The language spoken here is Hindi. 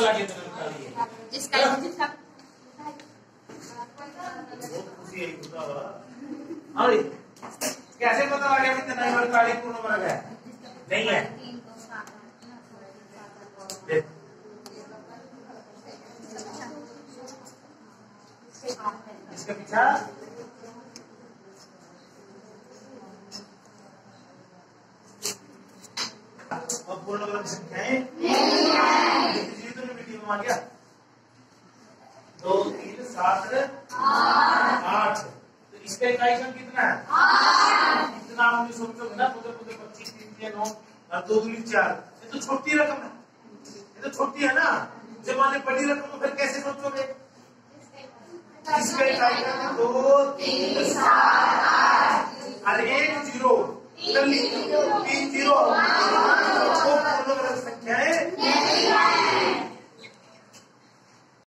तो निकालिए जिसका जिसका है हाँ भाई कैसे पता लगा कितना नंबर काली पूर्ण वर्ग है नहीं है। इसका पीछा? अब पूर्ण वर्ग संख्याएँ आ गया? दो तीन सात आठ। तो इसका इकाई सम कितना है? इतना आप मुझे सोचोगे ना पुत्र पुत्र पच्चीस तीन तीन नौ और दो दूनी चार। ये तो छोटी रकम है। ये तो छोटी है ना? जब मान बड़ी रकम फिर कैसे सोचोगे? इसका इकाई का दो तीन सात और एक ज़ीरो। तीन ज़ीरो।